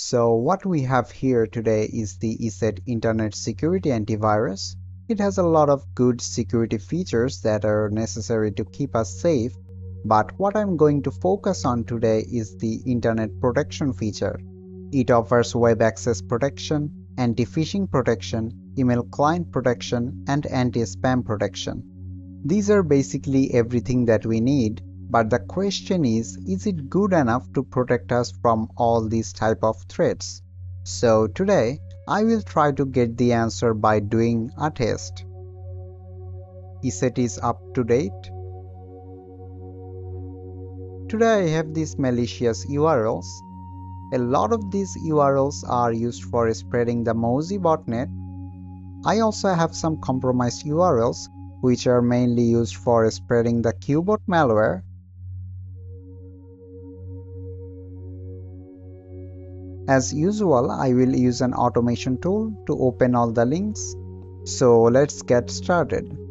So what we have here today is the ESET Internet Security Antivirus. It has a lot of good security features that are necessary to keep us safe. But what I'm going to focus on today is the Internet Protection feature. It offers web access protection, anti-phishing protection, email client protection, and anti-spam protection. These are basically everything that we need but the question is, is it good enough to protect us from all these type of threats? So today, I will try to get the answer by doing a test. Is it is up to date. Today I have these malicious URLs. A lot of these URLs are used for spreading the Mozi botnet. I also have some compromised URLs which are mainly used for spreading the Qbot malware As usual, I will use an automation tool to open all the links. So let's get started.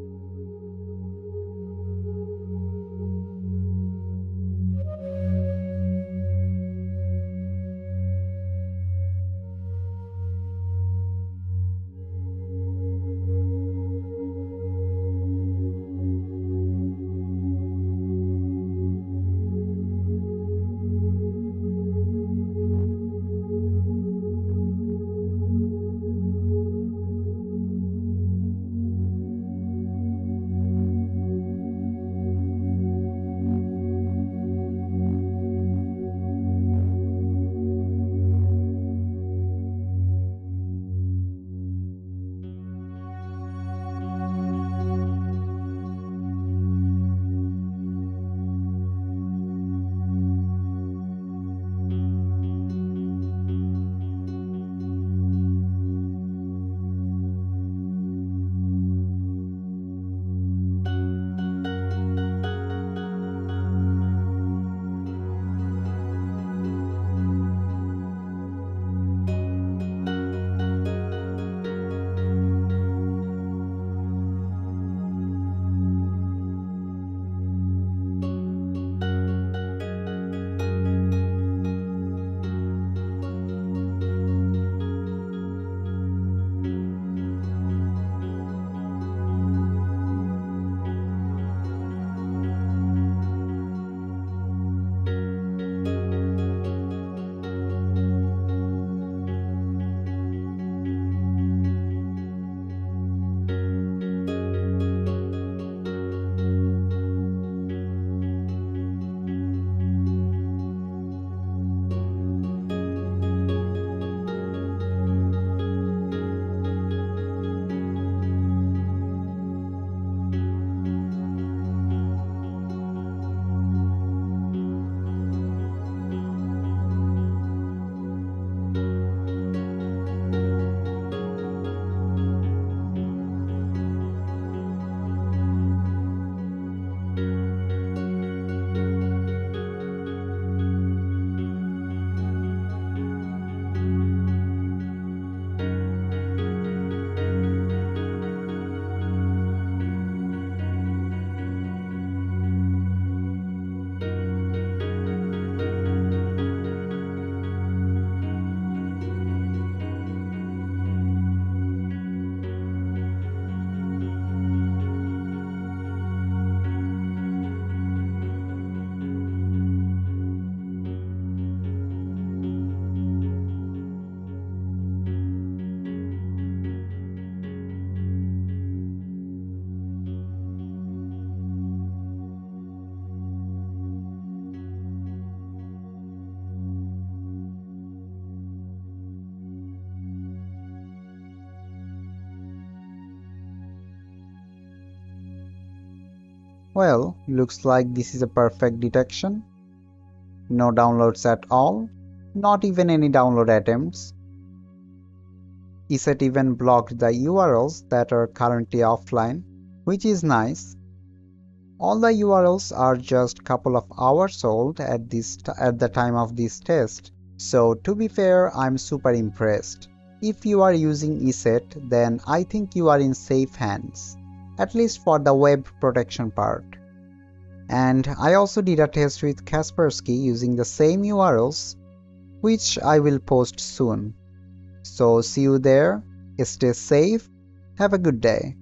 Well, looks like this is a perfect detection. No downloads at all, not even any download attempts. ESET even blocked the URLs that are currently offline, which is nice. All the URLs are just couple of hours old at this at the time of this test. So to be fair, I'm super impressed. If you are using ESET, then I think you are in safe hands at least for the web protection part. And I also did a test with Kaspersky using the same URLs which I will post soon. So see you there. Stay safe. Have a good day.